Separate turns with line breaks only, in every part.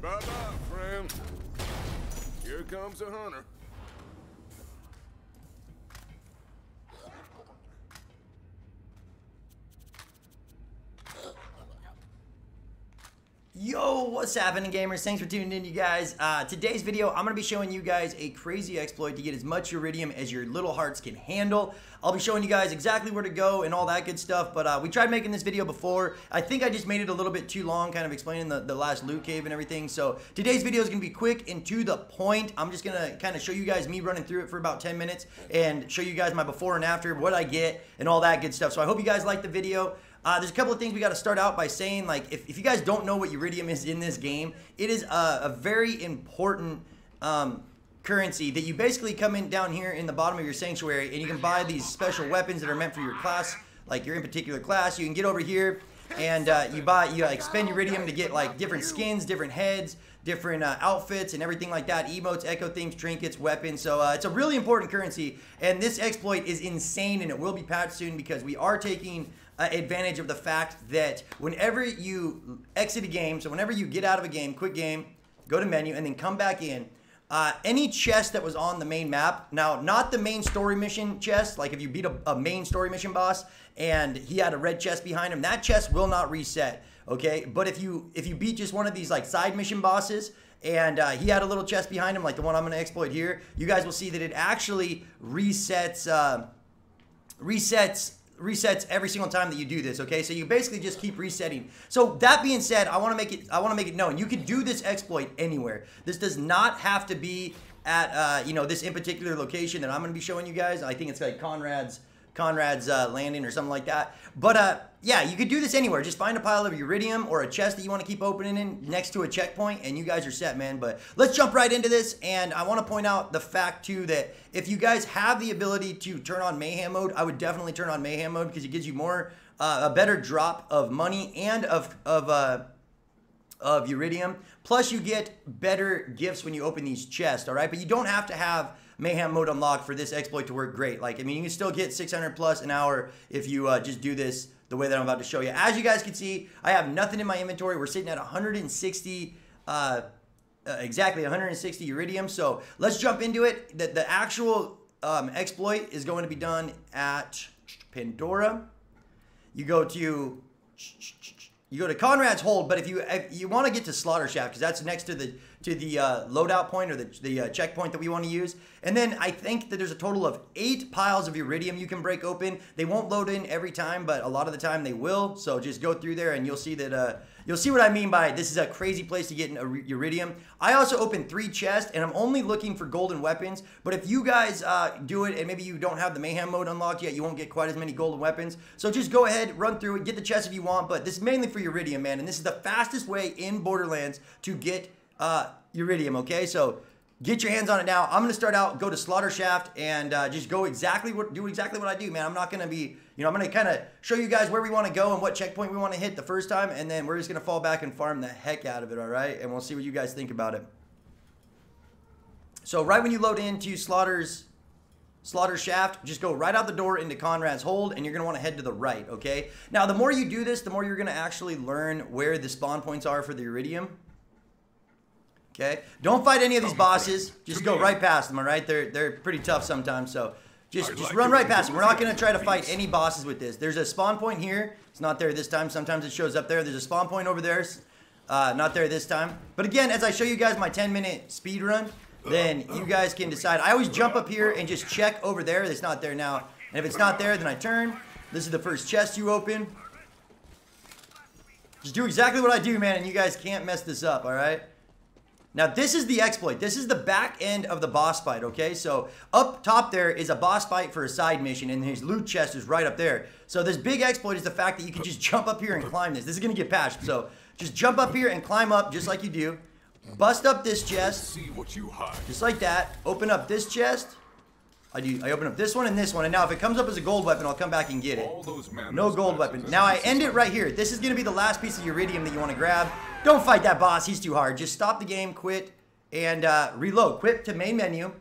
Bye-bye, friend. Here comes a hunter.
Yo, what's happening gamers? Thanks for tuning in you guys. Uh, today's video, I'm to be showing you guys a crazy exploit to get as much Eridium as your little hearts can handle. I'll be showing you guys exactly where to go and all that good stuff, but uh, we tried making this video before. I think I just made it a little bit too long, kind of explaining the, the last loot cave and everything, so today's video is to be quick and to the point. I'm just to kind of show you guys me running through it for about 10 minutes and show you guys my before and after, what I get, and all that good stuff. So I hope you guys like the video. Uh, there's a couple of things we got to start out by saying. Like, if, if you guys don't know what Eridium is in this game, it is a, a very important um, currency that you basically come in down here in the bottom of your sanctuary and you can buy these special weapons that are meant for your class, like you're in particular class. You can get over here and uh, you buy, you like spend Eridium to get like different skins, different heads, different uh, outfits and everything like that, emotes, echo things, trinkets, weapons. So uh, it's a really important currency, and this exploit is insane, and it will be patched soon because we are taking uh, advantage of the fact that whenever you exit a game, so whenever you get out of a game, quit game, go to menu, and then come back in, uh, any chest that was on the main map, now not the main story mission chest, like if you beat a, a, main story mission boss and he had a red chest behind him, that chest will not reset, okay? But if you if you beat just one of these like side mission bosses and uh, he had a little chest behind him, like the one I'm gonna exploit here, you guys will see that it actually resets uh, resets resets every single time that you do this okay? So you basically just keep resetting. So that being said i want to make it i want to make it known you can do this exploit anywhere. This does not have to be at uh, you know this in particular location that i'm going to be showing you guys. I think it's like conrad's Conrad's uh, landing or something like that. But uh, yeah, you could do this anywhere. Just find a pile of Eridium or a chest that you want to keep opening in next to a checkpoint, and you guys are set, man. But let's jump right into this. And I want to point out the fact too that if you guys have the ability to turn on mayhem mode, I would definitely turn on mayhem mode because it gives you more uh, a better drop of money and of of uh, of Eridium. Plus, you get better gifts when you open these chests. All right, but you don't have to have Mayhem mode unlocked for this exploit to work great. Like, I mean, you can still get 600 plus an hour if you uh, just do this the way that I'm about to show you. As you guys can see, I have nothing in my inventory. We're sitting at 160, uh, uh, exactly 160 Eridium. So let's jump into it. The, the actual um, exploit is going to be done at Pandora. You go to you go to Conrad's Hold, but if you if you want to get to Slaughter Shaft because that's next to the to the uh, loadout point or the, the uh, checkpoint that we want to use. And then I think that there's a total of eight piles of Eridium you can break open. They won't load in every time, but a lot of the time they will. So just go through there and you'll see that uh, you'll see what I mean by this is a crazy place to get Eridium. I also opened three chests and I'm only looking for golden weapons. But if you guys uh, do it and maybe you don't have the mayhem mode unlocked yet, you won't get quite as many golden weapons. So just go ahead, run through it, get the chest if you want. But this is mainly for Eridium, man. And this is the fastest way in Borderlands to get uh, Eridium, okay? So get your hands on it now. I'm going to start out, go to Slaughter Shaft, and uh, just go exactly what, do exactly what I do, man. I'm not going to be, you know, I'm going to kind of show you guys where we want to go and what checkpoint we want to hit the first time, and then we're just going to fall back and farm the heck out of it, all right? And we'll see what you guys think about it. So right when you load into Slaughter's Slaughter Shaft, just go right out the door into Conrad's Hold, and you're want to head to the right, okay? Now, the more you do this, the more you're to actually learn where the spawn points are for the Eridium. Okay? Don't fight any of these bosses. Just go right past them, all right? They're, they're pretty tough sometimes, so just, just run right past them. We're not going to try to fight any bosses with this. There's a spawn point here. It's not there this time. Sometimes it shows up there. There's a spawn point over there. Uh, not there this time. But again, as I show you guys my 10-minute speed run, then you guys can decide. I always jump up here and just check over there. It's not there now. And if it's not there, then I turn. This is the first chest you open. Just do exactly what I do, man, and you guys can't mess this up, all right? Now, this is the exploit. This is the back end of the boss fight, okay? So up top there is a boss fight for a side mission, and his loot chest is right up there. So this big exploit is the fact that you can just jump up here and climb this. This is going to get patched. So just jump up here and climb up just like you do. Bust up this chest. See what you hide. Just like that. Open up this chest. I do. I open up this one and this one, and now if it comes up as a gold weapon, I'll come back and get it. No gold weapon. Now I end it right here. This is going to be the last piece of Eridium that you want to grab. Don't fight that boss. He's too hard. Just stop the game, quit, and uh, reload. Quit to main menu.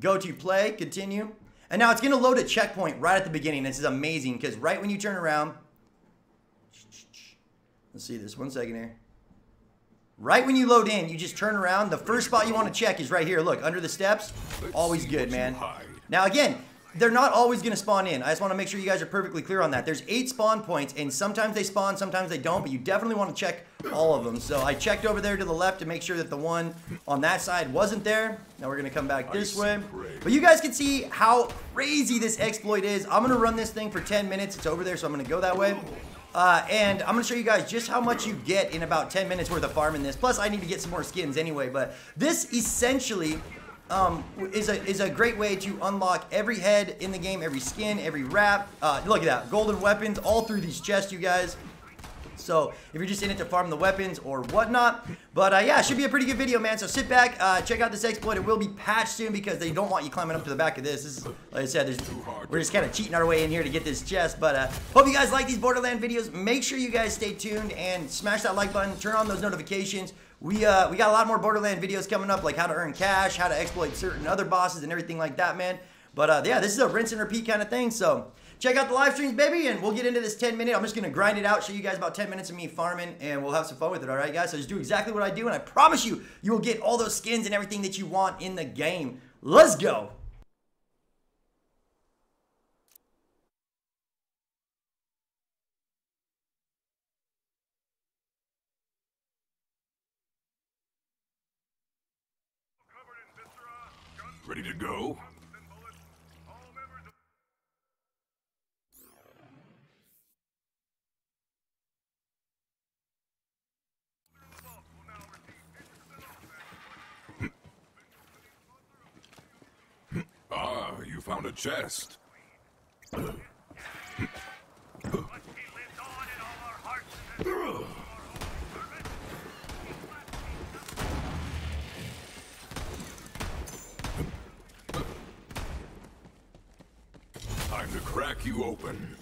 Go to play, continue. And now it's going to load a checkpoint right at the beginning. This is amazing because right when you turn around, let's see this one second here. Right when you load in, you just turn around. The first spot you want to check is right here. Look, under the steps. Always good, man. Now, again, they're not always going to spawn in. I just want to make sure you guys are perfectly clear on that. There's eight spawn points, and sometimes they spawn, sometimes they don't, but you definitely want to check all of them. So I checked over there to the left to make sure that the one on that side wasn't there. Now we're going to come back this way. But you guys can see how crazy this exploit is. I'm going to run this thing for 10 minutes. It's over there, so I'm going to go that way. Uh, and I'm going to show you guys just how much you get in about 10 minutes worth of farming this. Plus, I need to get some more skins anyway. But this essentially um, is a is a great way to unlock every head in the game, every skin, every wrap. Uh, look at that, golden weapons all through these chests, you guys. So if you're just in it to farm the weapons or whatnot. But uh, yeah, it should be a pretty good video, man. So sit back, uh, check out this exploit. It will be patched soon because they don't want you climbing up to the back of this. This is, like I said, we're just kind of cheating our way in here to get this chest. But uh, hope you guys like these Borderland videos. Make sure you guys stay tuned and smash that like button. Turn on those notifications. We, uh, we got a lot more Borderland videos coming up, like how to earn cash, how to exploit certain other bosses, and everything like that, man. But uh, yeah, this is a rinse and repeat kind of thing. So check out the live streams, baby, and we'll get into this 10 minute. I'm just gonna grind it out, show you guys about 10 minutes of me farming, and we'll have some fun with it, all right, guys? So just do exactly what I do, and I promise you, you will get all those skins and everything that you want in the game. Let's go.
Ready to go? Ah, you found a chest. crack you open.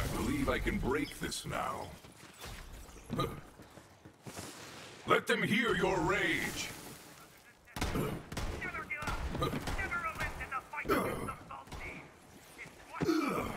I believe I can break this now. Let them hear your rage.
Never give up. Never relent in the fight against the Saltine. It's what you wanted.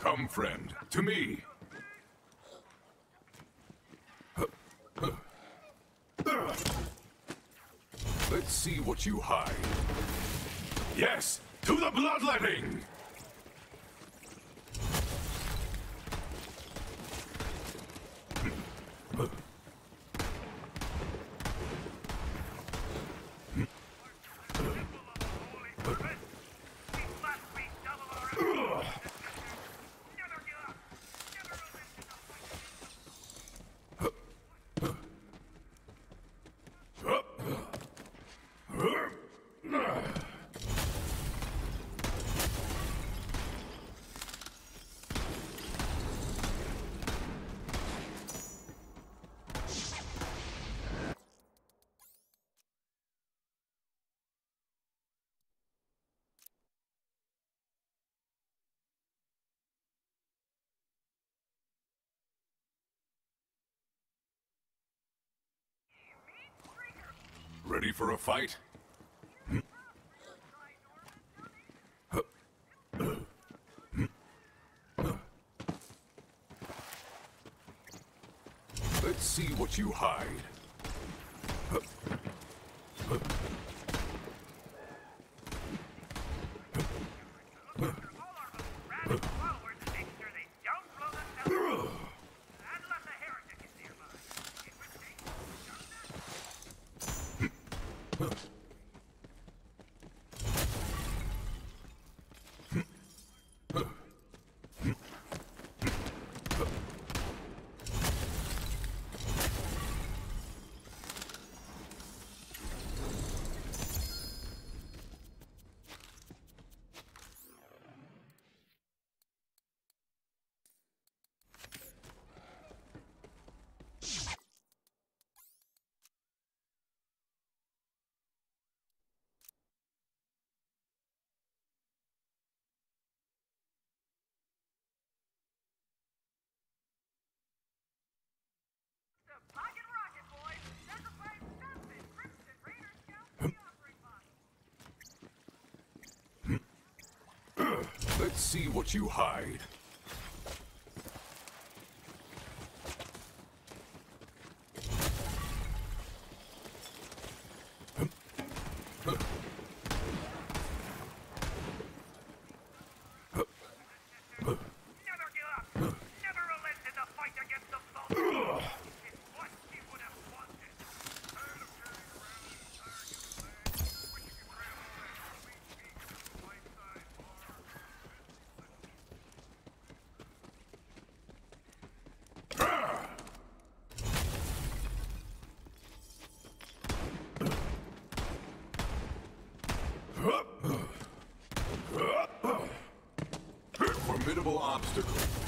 Come, friend, to me. Let's see what you hide. Yes, to the bloodletting! Ready for a fight? Let's see what you hide. Ugh. see what you hide.
Impenetrable obstacle.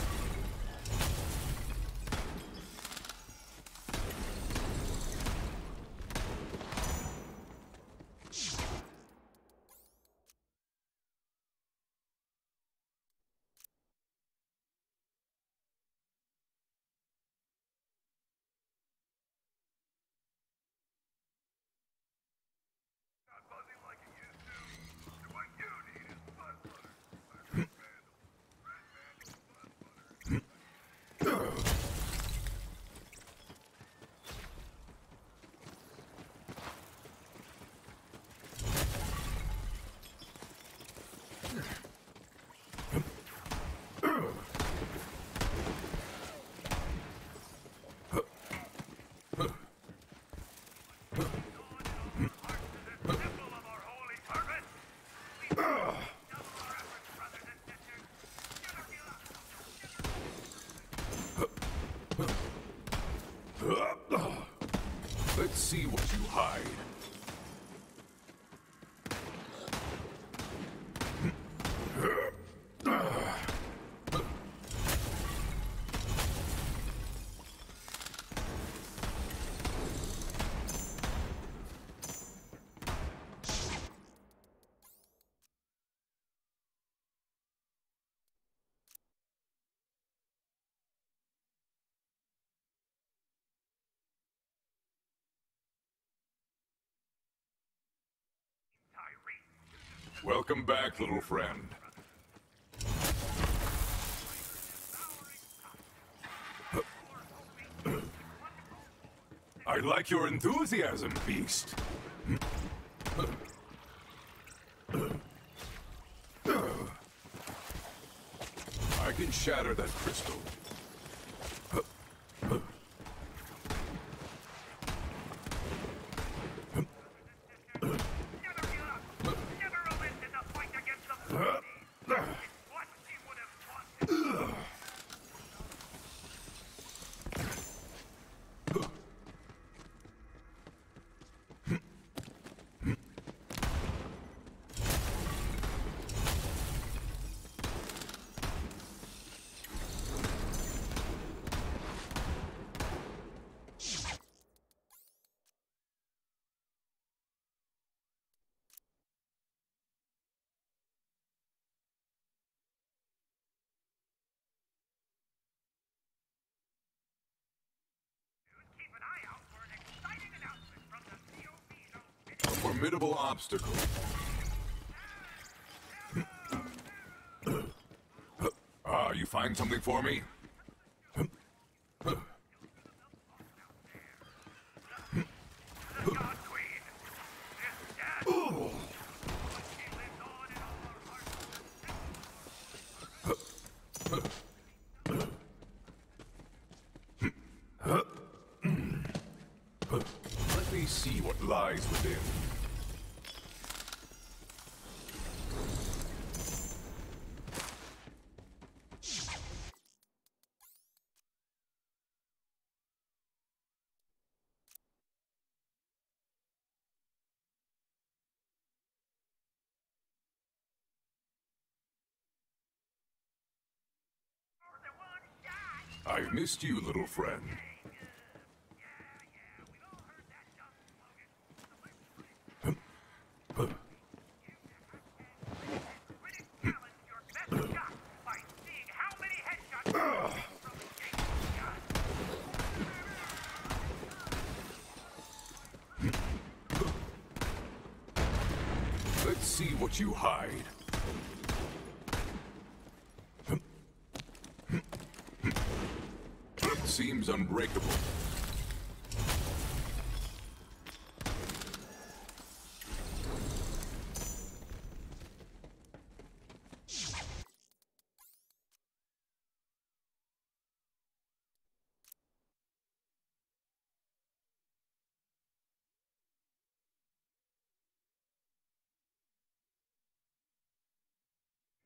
Welcome back, little friend. I like your enthusiasm, Beast. I can shatter that crystal. formidable obstacle. Ah, uh, you find something for me? Let me see what lies within. Get missed you, little friend. Let's see what you hide. Seems unbreakable.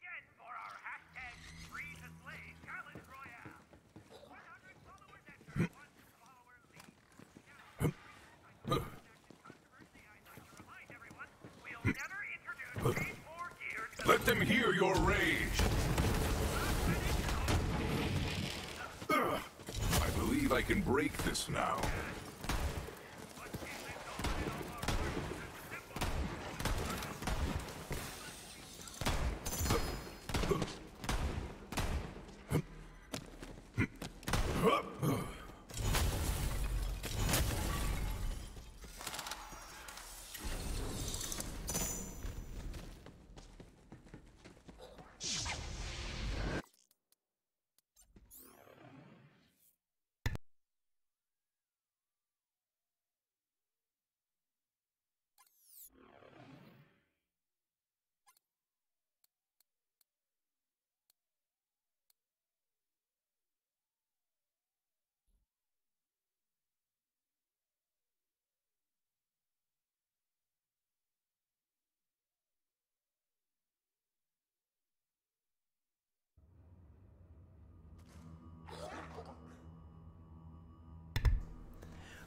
Again for our hashtag free to slay challenge royale. 100 followers enter, one follower leaves. Controversy, I'd like to remind everyone, we'll never introduce Page 4 gear to the
Let them hear your rage. I believe I can break this now.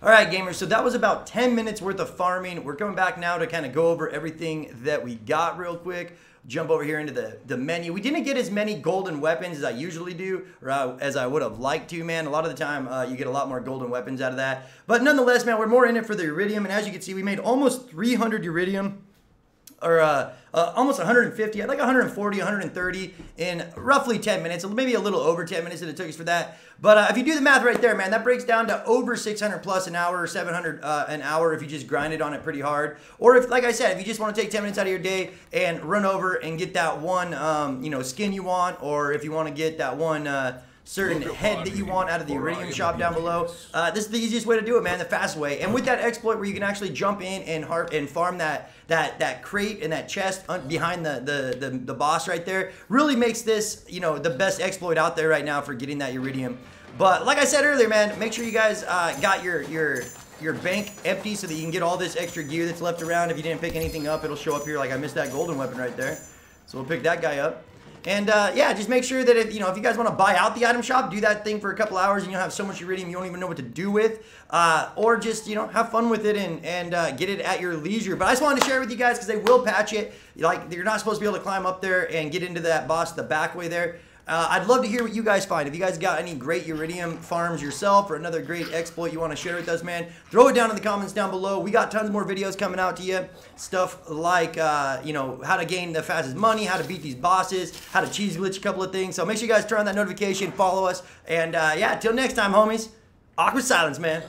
All right, gamers. So that was about 10 minutes worth of farming. We're coming back now to kind of go over everything that we got real quick. Jump over here into the, the menu. We didn't get as many golden weapons as I usually do, or as I would have liked to, man. A lot of the time, uh, you get a lot more golden weapons out of that. But nonetheless, man, we're more in it for the Eridium. And as you can see, we made almost 300 Eridium or uh, uh, almost 150, like 140, 130 in roughly 10 minutes, maybe a little over 10 minutes that it took us for that. But uh, if you do the math right there, man, that breaks down to over 600 plus an hour or 700 uh, an hour if you just grind it on it pretty hard. Or if, like I said, if you just want to take 10 minutes out of your day and run over and get that one, um, you know, skin you want, or if you want to get that one. Certain head that you want out of the
Eridium
shop down below. Uh, this is the easiest way to do it, man. The fast way. And with that exploit where you can actually jump in and har- and farm that that that crate and that chest behind the, the the the boss right there, really makes this you know the best exploit out there right now for getting that Eridium. But like I said earlier, man, make sure you guys uh, got your your your bank empty so that you can get all this extra gear that's left around. If you didn't pick anything up, it'll show up here. Like I missed that golden weapon right there, so we'll pick that guy up. And uh, yeah, just make sure that if you know if you guys want to buy out the item shop, do that thing for a couple hours, and you'll have so much Eridium you don't even know what to do with, uh, or just you know have fun with it and and uh, get it at your leisure. But I just wanted to share it with you guys because they will patch it. Like you're not supposed to be able to climb up there and get into that boss the back way there. Uh, I'd love to hear what you guys find. If you guys got any great Eridium farms yourself or another great exploit you want to share with us, man, throw it down in the comments down below. We got tons more videos coming out to you. Stuff like, uh, you know, how to gain the fastest money, how to beat these bosses, how to cheese glitch a couple of things. So make sure you guys turn on that notification, follow us. And uh, yeah, till next time, homies. Awkward silence, man.